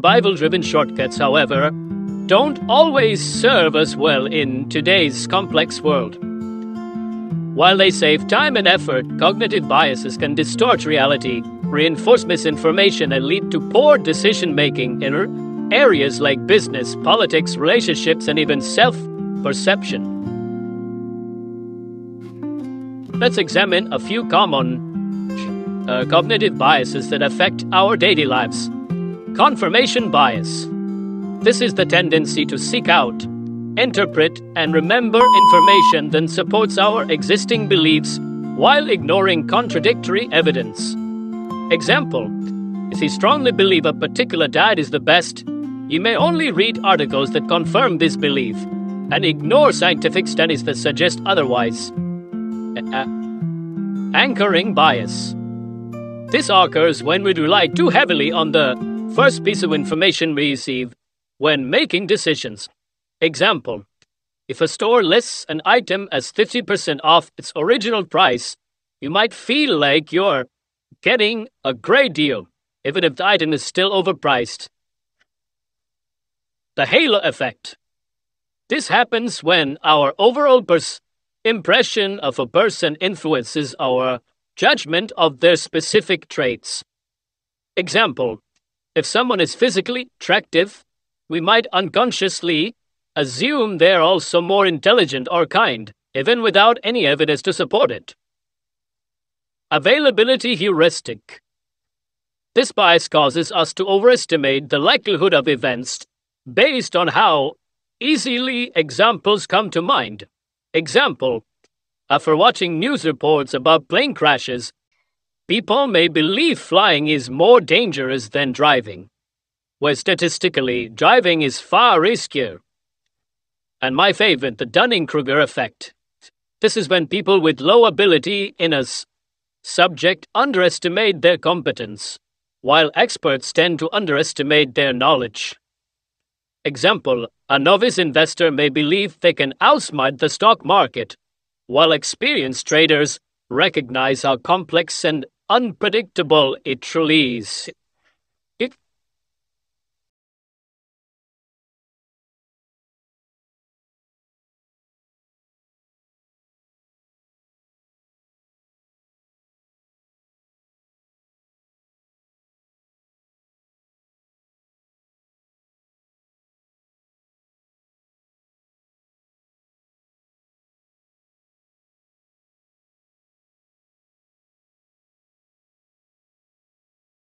Bible driven shortcuts, however, don't always serve us well in today's complex world. While they save time and effort, cognitive biases can distort reality, reinforce misinformation, and lead to poor decision making in areas like business, politics, relationships, and even self perception. Let's examine a few common uh, cognitive biases that affect our daily lives. Confirmation bias. This is the tendency to seek out, interpret, and remember information that supports our existing beliefs while ignoring contradictory evidence. Example If you strongly believe a particular diet is the best, you may only read articles that confirm this belief and ignore scientific studies that suggest otherwise. Anchoring bias. This occurs when we rely too heavily on the first piece of information we receive when making decisions. Example If a store lists an item as 50% off its original price, you might feel like you're getting a great deal, even if the item is still overpriced. The halo effect. This happens when our overall pers- impression of a person influences our judgment of their specific traits. Example if someone is physically attractive, we might unconsciously assume they're also more intelligent or kind, even without any evidence to support it. Availability heuristic. This bias causes us to overestimate the likelihood of events based on how easily examples come to mind. Example After watching news reports about plane crashes, People may believe flying is more dangerous than driving, where statistically, driving is far riskier. And my favorite, the Dunning Kruger effect. This is when people with low ability in a subject underestimate their competence, while experts tend to underestimate their knowledge. Example A novice investor may believe they can outsmart the stock market, while experienced traders recognize how complex and unpredictable it truly is.